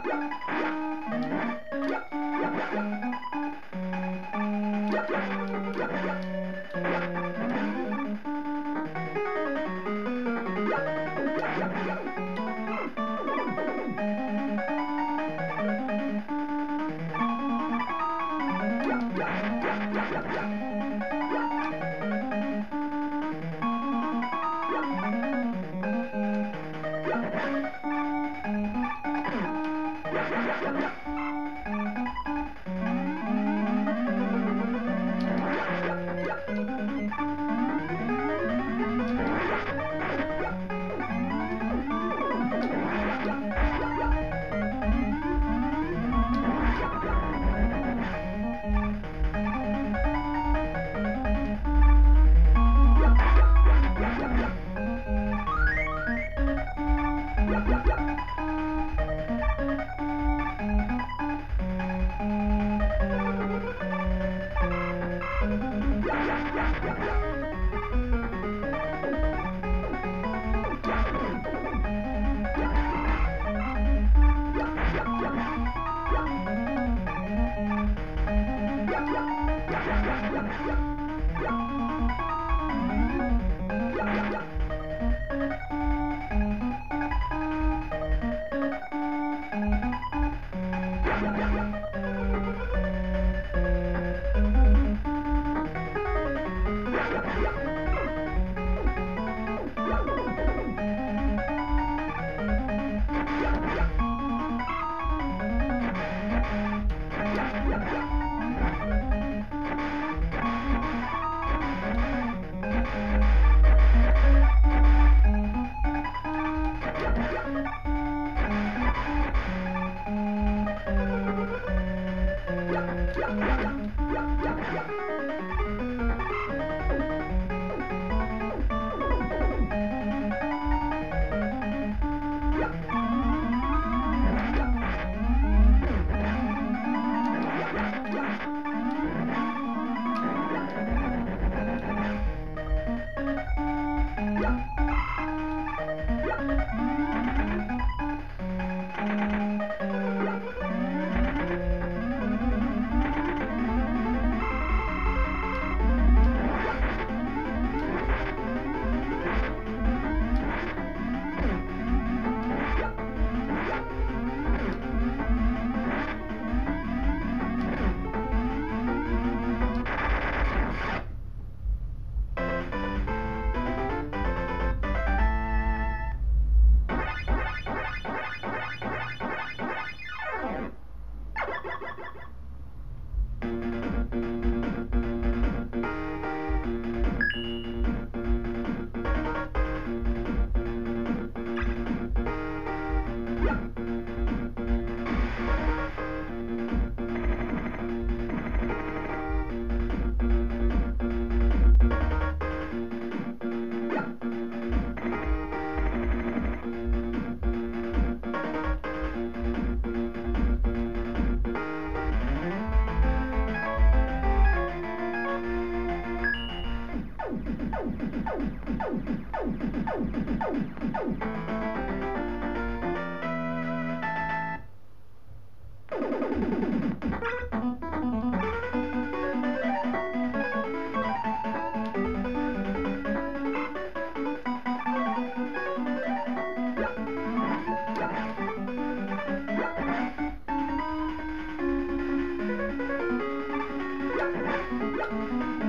Thank you. yuck, yuck, yuck, yuck, yuck, yuck. Yeah.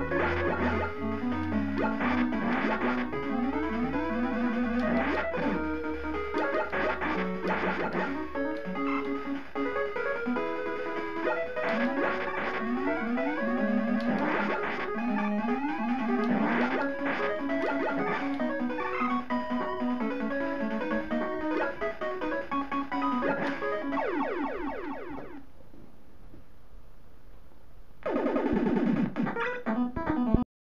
Yeah.